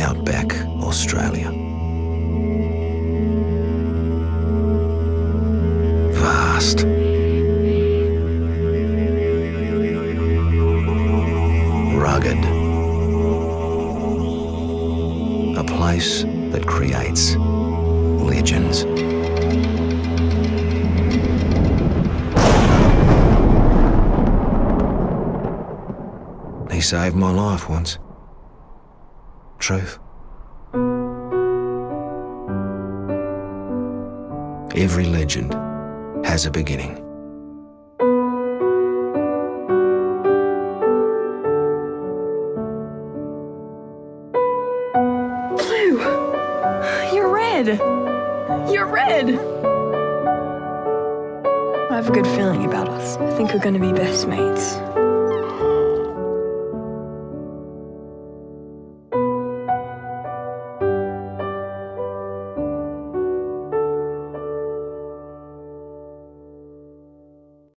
outback Australia. Vast. Rugged. A place that creates legends. He saved my life once. Truth. Every legend has a beginning. Blue! You're red! You're red! I have a good feeling about us. I think we're gonna be best mates.